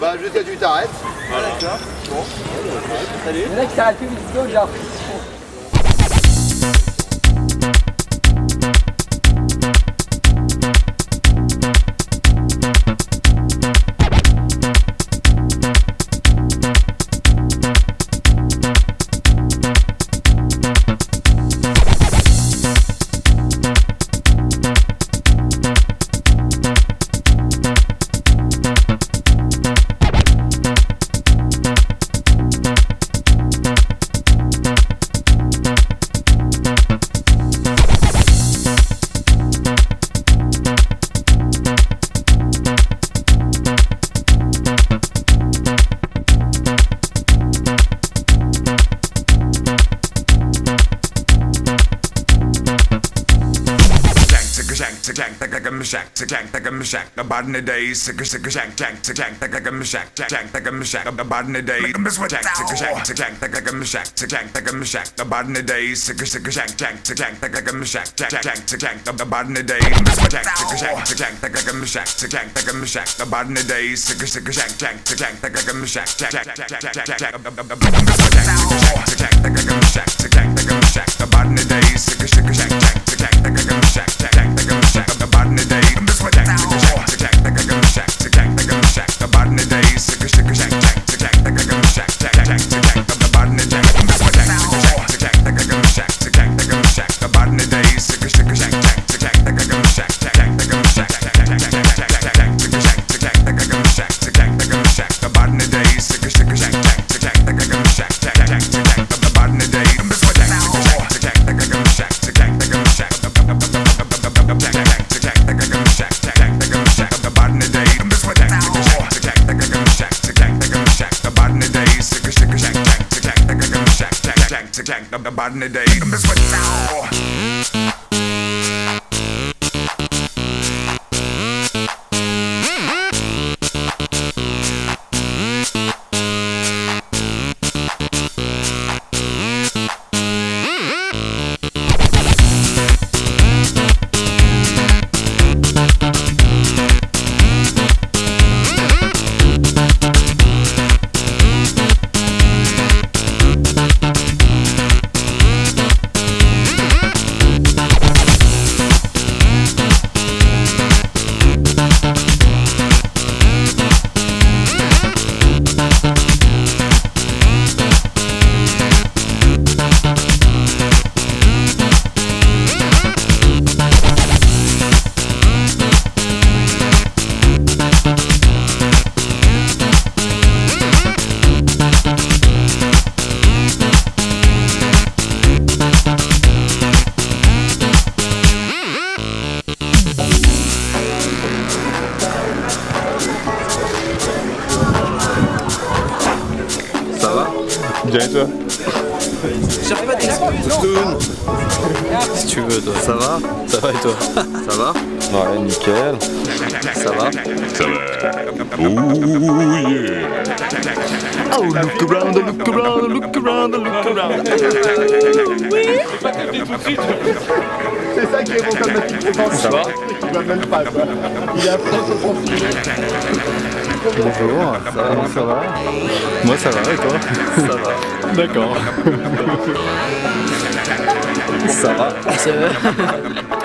Bah jusqu'à que tu t'arrêtes. Le mec s'arrête plus vite, genre. The body days, sick a sick a shack, shack, tick, like shack, tick, shack, like a shack, about in the day, sick, sick, shack, shack, tick, shack, like a shack, shack, shack, like a shack, about in the day, miss what shack, shack, shack, shack, tick, shack, like shack, day, sick, sick, shack, shack, tick, shack, like shack, shack, shack, in the day, miss what shack, tick, shack, tick, shack, like a shack, tick, shack, like a shack, about in the day, sick, sick, shack, shack, shack, shack, shack, shack, shack, shack, shack, shack, shack, shack, shack, shack, shack, shack, in the day, to check the, the button today. Miss now. Bien et toi Cherche pas d'excuses. Si tu veux, toi. Ça va Ça va et toi Ça va Ouais, nickel. Ça va Ça va. Ouh, yeah. Oh, look around, look around, look around, look around. C'est ça qui est bon comme notre Ça va Il va même pas quoi. Il est à fond sur son sujet. Bonjour, ça va, ça va Moi ça va et toi Ça va. D'accord. Ça va Ça va.